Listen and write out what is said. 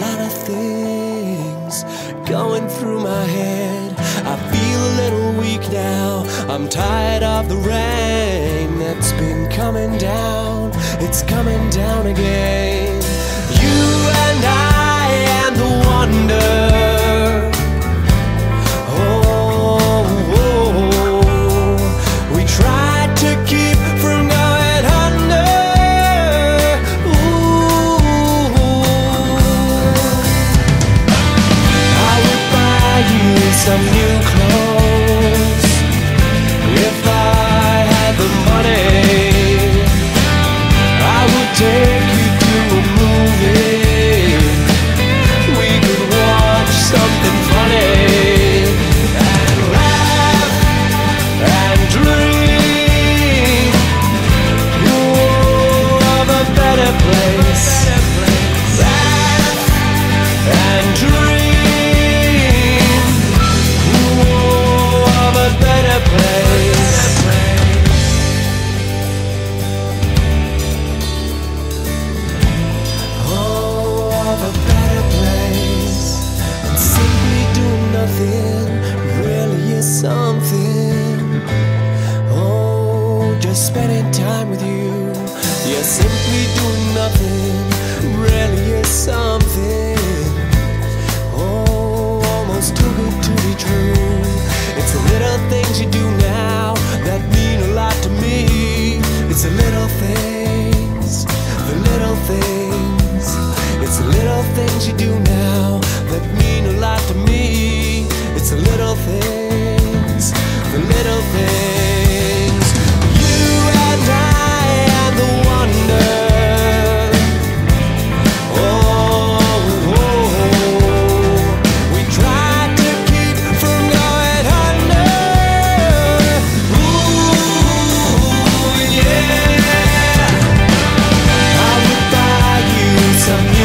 lot of things going through my head. I feel a little weak now. I'm tired of the rain that's been coming down. It's coming down again. Some new clothes if I had the money. I would take you to a movie. We could watch something funny and laugh and dream a better place. something. Oh, just spending time with you. Yeah, simply doing nothing really is something. Oh, almost too good to be true. It's the little things you do now that mean a lot to me. It's the little things, the little things. It's the little things you do now. the little things. You and I and the wonder. Oh, we to keep from going under. Ooh, yeah. I would buy you some.